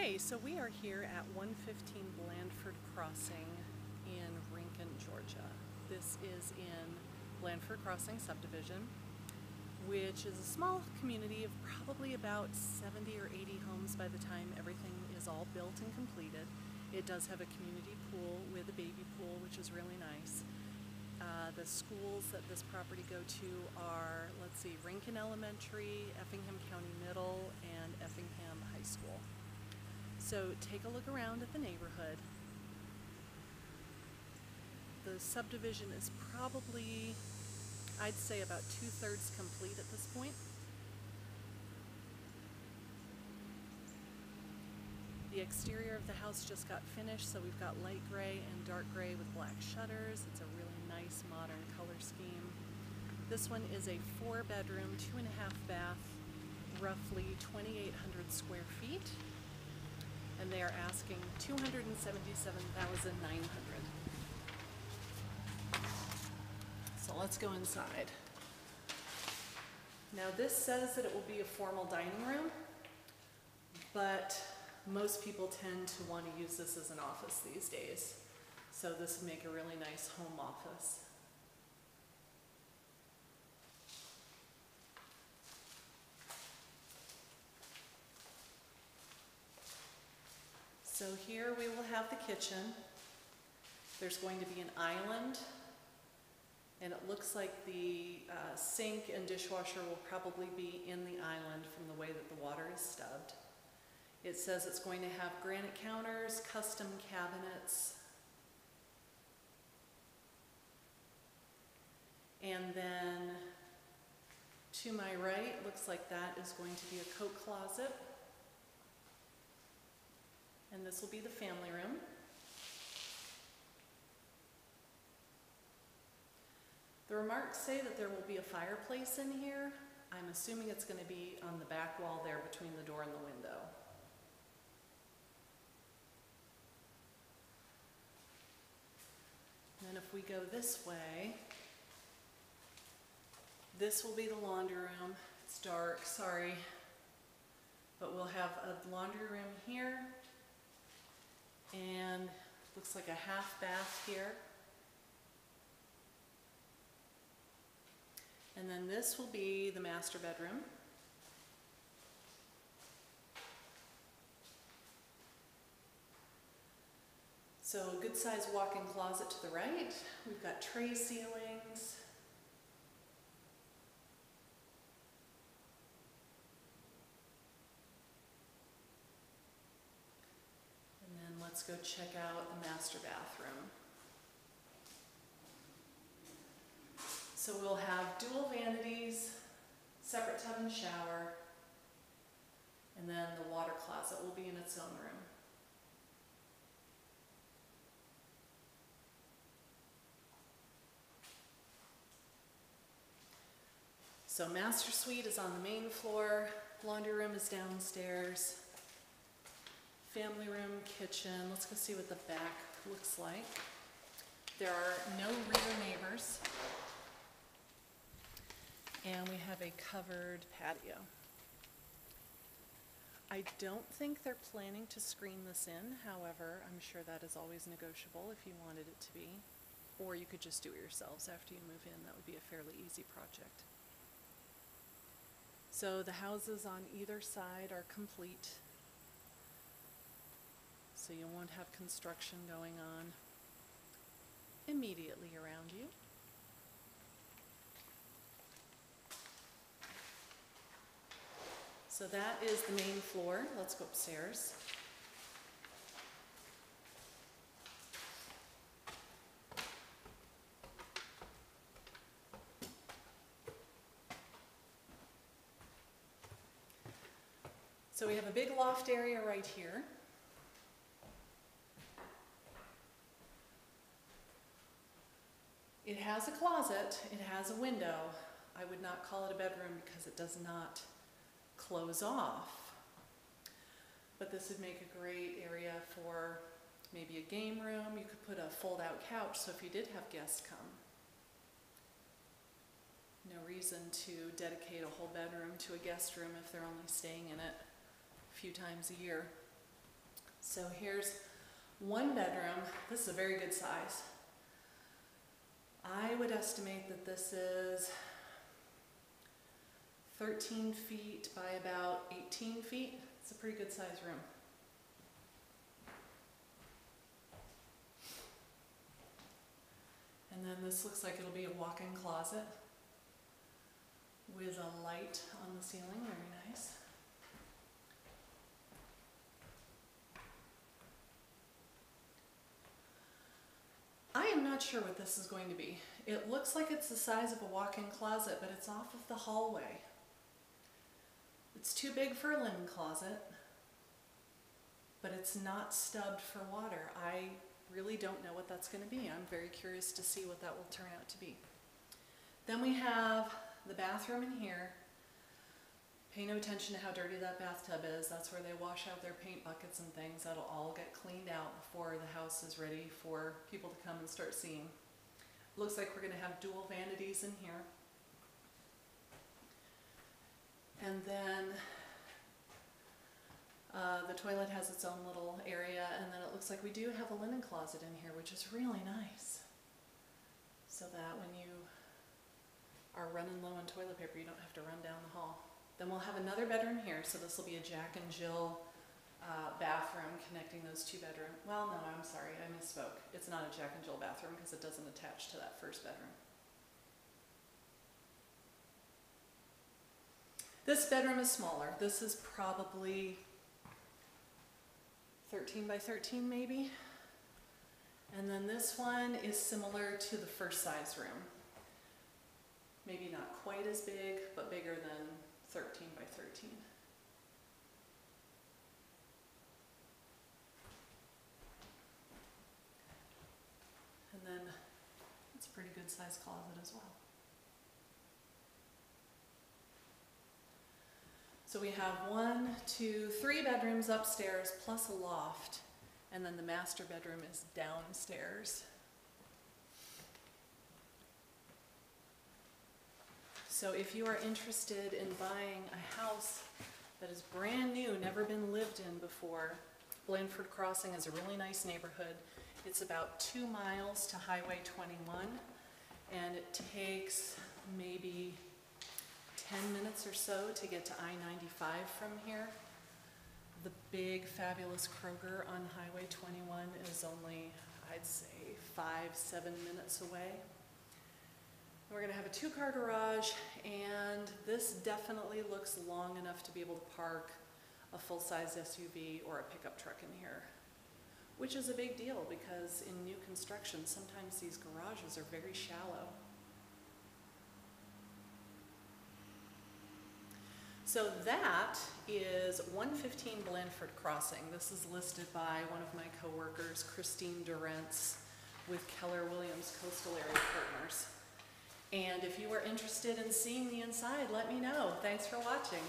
Hey, so we are here at 115 Blandford Crossing in Rincon, Georgia. This is in Blandford Crossing subdivision, which is a small community of probably about 70 or 80 homes by the time everything is all built and completed. It does have a community pool with a baby pool, which is really nice. Uh, the schools that this property go to are, let's see, Rincon Elementary, Effingham County Middle, and Effingham. So take a look around at the neighborhood. The subdivision is probably, I'd say about two-thirds complete at this point. The exterior of the house just got finished, so we've got light gray and dark gray with black shutters. It's a really nice modern color scheme. This one is a four bedroom, two and a half bath, roughly 2,800 square feet. And they are asking 277,900. So let's go inside. Now this says that it will be a formal dining room, but most people tend to want to use this as an office these days. So this would make a really nice home office. So here we will have the kitchen. There's going to be an island, and it looks like the uh, sink and dishwasher will probably be in the island from the way that the water is stubbed. It says it's going to have granite counters, custom cabinets, and then to my right, looks like that is going to be a coat closet. And this will be the family room. The remarks say that there will be a fireplace in here. I'm assuming it's going to be on the back wall there between the door and the window. And if we go this way, this will be the laundry room. It's dark, sorry. But we'll have a laundry room here and looks like a half bath here. And then this will be the master bedroom. So a good sized walk-in closet to the right. We've got tray ceilings. And then let's go check out the master bathroom. So we'll have dual vanities, separate tub and shower, and then the water closet will be in its own room. So master suite is on the main floor, laundry room is downstairs, family room, kitchen. Let's go see what the back looks like. There are no rear neighbors. And we have a covered patio. I don't think they're planning to screen this in, however, I'm sure that is always negotiable if you wanted it to be. Or you could just do it yourselves after you move in, that would be a fairly easy project. So the houses on either side are complete. So you won't have construction going on immediately around you. So that is the main floor. Let's go upstairs. So we have a big loft area right here. It has a closet, it has a window. I would not call it a bedroom because it does not close off. But this would make a great area for maybe a game room. You could put a fold-out couch so if you did have guests come. No reason to dedicate a whole bedroom to a guest room if they're only staying in it a few times a year. So here's one bedroom. This is a very good size. I would estimate that this is 13 feet by about 18 feet. It's a pretty good sized room. And then this looks like it'll be a walk-in closet with a light on the ceiling, very nice. I am sure what this is going to be. It looks like it's the size of a walk-in closet, but it's off of the hallway. It's too big for a linen closet, but it's not stubbed for water. I really don't know what that's going to be. I'm very curious to see what that will turn out to be. Then we have the bathroom in here. Pay no attention to how dirty that bathtub is. That's where they wash out their paint buckets and things. That'll all get cleaned out before the house is ready for people to come and start seeing. Looks like we're going to have dual vanities in here. And then uh, the toilet has its own little area, and then it looks like we do have a linen closet in here, which is really nice. So that when you are running low on toilet paper, you don't have to run down the hall. Then we'll have another bedroom here, so this will be a Jack and Jill uh, bathroom connecting those two bedroom. Well, no, I'm sorry, I misspoke. It's not a Jack and Jill bathroom because it doesn't attach to that first bedroom. This bedroom is smaller. This is probably 13 by 13 maybe. And then this one is similar to the first size room. Maybe not quite as big, but bigger than 13 by 13. And then it's a pretty good sized closet as well. So we have one, two, three bedrooms upstairs plus a loft, and then the master bedroom is downstairs. So if you are interested in buying a house that is brand new, never been lived in before, Blandford Crossing is a really nice neighborhood. It's about two miles to Highway 21, and it takes maybe 10 minutes or so to get to I-95 from here. The big fabulous Kroger on Highway 21 is only, I'd say, five, seven minutes away. We're gonna have a two-car garage, and this definitely looks long enough to be able to park a full-size SUV or a pickup truck in here, which is a big deal because in new construction, sometimes these garages are very shallow. So that is 115 Blandford Crossing. This is listed by one of my coworkers, Christine Durrence, with Keller Williams Coastal Area Partners. And if you are interested in seeing the inside, let me know. Thanks for watching.